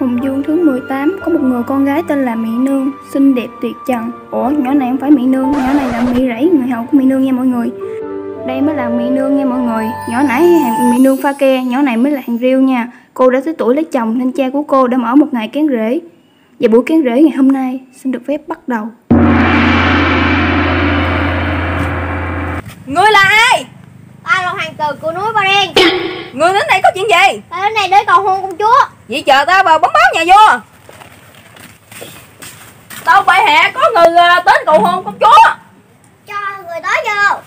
Hùng Dương thứ 18 có một người con gái tên là Mỹ Nương, xinh đẹp tuyệt trần. Ủa, nhỏ này không phải Mỹ Nương, nhỏ này là Mỹ Rẫy, người hầu của Mỹ Nương nha mọi người. Đây mới là Mỹ Nương nha mọi người. Nhỏ nãy hàng Mỹ Nương pha ke, nhỏ này mới là hàng riêu nha. Cô đã tới tuổi lấy chồng nên cha của cô đã mở một ngày kén rễ. Và buổi kén rễ ngày hôm nay xin được phép bắt đầu. Ngươi là ai? Hoàng tử của núi Ba Đen Ngươi đến đây có chuyện gì? Ta đến đây để cầu hôn công chúa. Vậy chờ ta vào bấm báo nhà vua. Tao bệ hạ có người à, đến cầu hôn công chúa. Cho người đó vô.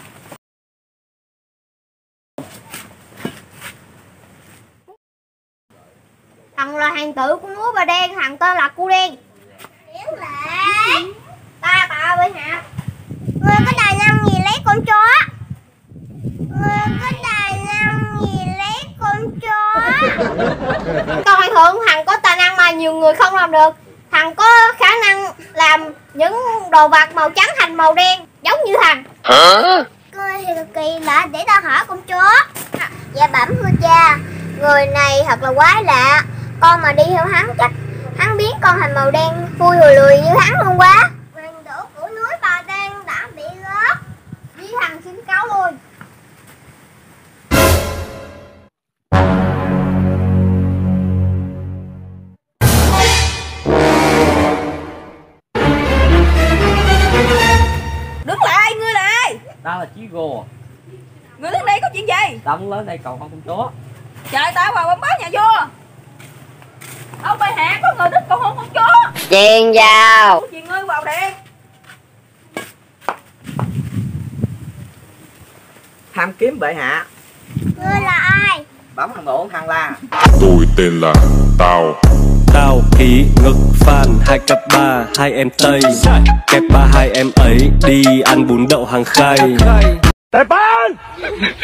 Thằng là hoàng tử của núi Bà Đen, thằng tên là Cu Đen. Hiếu lệ Ta tạ bệ hạ Người có tài năng gì lấy con chó Người có tài năng gì lấy con chó Con hoàng thượng thằng có tài năng mà nhiều người không làm được. Thằng có khả năng làm những đồ vật màu trắng thành màu đen Giống như thằng. Người thì cực kỳ lạ để ta hỏi con chó. Dạ bẩm thưa cha Người này thật là quái lạ. Con mà đi theo hắn chắc Hắn biến con thành màu đen Phui lùi lùi như hắn luôn quá Tao là Chí Gồ Ngươi đến đây có chuyện gì? Tao muốn lên đây cầu hôn công chúa Chờ tao vào bấm báo nhà vua. Ông bệ hạ có người đến cầu hôn công chúa Truyền vào. Có chuyện ngươi vào điện Tham kiếm bệ hạ. Ngươi là ai? Bấm hàng ổn hàng la. Tôi tên là Tào Tao ký ngực phan hai cặp ba hai em tây. Kẹp ba hai em ấy đi ăn bún đậu hàng khay.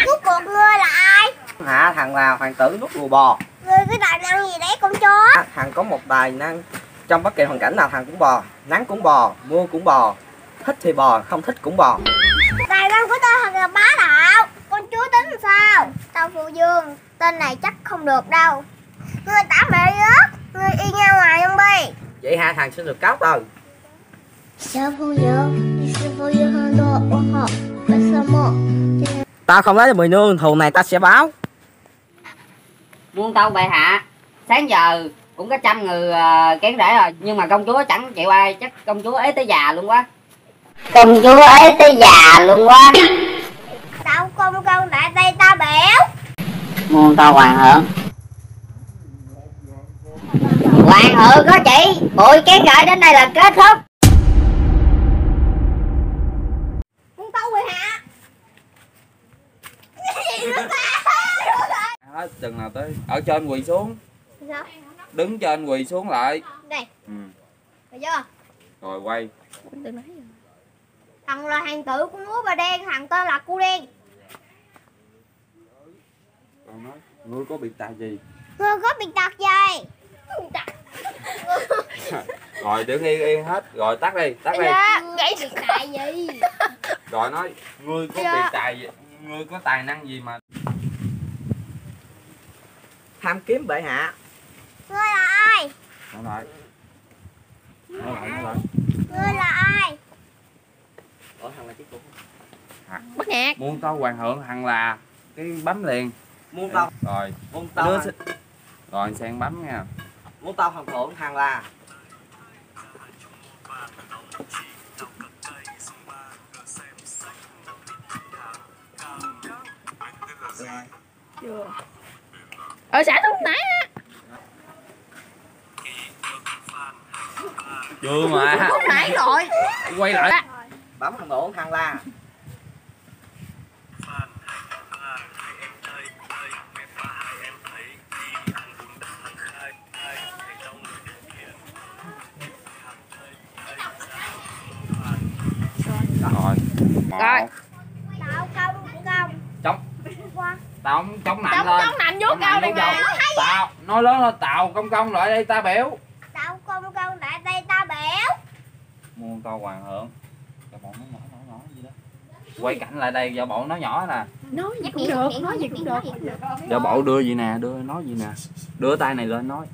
Cuối cùng ngươi là ai? Hạ thằng là hoàng tử nút rùa bò. Ngươi có tài năng gì đấy con chó? À, Thằng có một tài năng Trong bất kỳ hoàn cảnh nào thằng cũng bò. Nắng cũng bò, mưa cũng bò. Thích thì bò, không thích cũng bò. Tài năng của ta thật là bá đạo. Con chúa tính sao? Tao phụ dương. Tên này chắc không được đâu. Ngươi tả mẹ rớt Vậy hạ thằng xin được cáo từ 小朋友，你是否有很多问号？为什么？ Tao không lấy được mười nương, thù này ta sẽ báo muôn tâu bệ hạ sáng giờ cũng có trăm người uh, kén rễ rồi nhưng mà công chúa chẳng chịu ai chắc công chúa ế tới già luôn quá công chúa ế tới già luôn quá Sao công công đại tay ta béo? muôn tâu hoàng thượng hoàng thượng có chị bụi kén rễ đến đây là kết thúc. Con tâu bệ hạ Hết chừng nào tới. Ở trên quỳ xuống. Sao? đứng trên quỳ xuống lại. Đây, ừ. được chưa? rồi quay. Thằng là hoàng tử của núi Bà Đen, thằng tên là Cu Đen. Rồi nói ngươi có biệt tài gì? Ngươi có bị tật gì? rồi đứng yên yên hết. Rồi tắt đi tắt đi. Dạ, vậy bị tại gì? rồi nói ngươi có Dạ. biệt tài gì ngươi có tài năng gì mà Tham kiếm bệ hạ. Ngươi là ai? nói lại. Nói lại nói lại. Ngươi là ai? Ủa thằng là Chí Gồ Bắt nhạc muôn tâu hoàng thượng hằng là cái bấm liền. Muôn tao, rồi. Muôn tao đưa hàng- xi- rồi sen bấm nha Muôn tao hoàng thượng hàng là. Ở xã Đông Tái á. Chưa mà. Lúc nãy rồi. Quay lại. Bấm hàng ổn hàng la rồi. Rồi. một công công chống Qua tao không chống nạnh Chống lên chống nạnh vô cao đây vô mà tao nói lớn là tàu công công lại đây ta biểu. Đạo công công đại tay ta béo muôn tâu hoàng thượng giả bộ nó nhỏ nhỏ nhỏ gì đó. Quay cảnh lại đây giả bộ nó nhỏ nè. Nói gì cũng được Nói gì cũng được. Giả bộ đưa gì nè đưa nói gì nè. Đưa tay này lên nói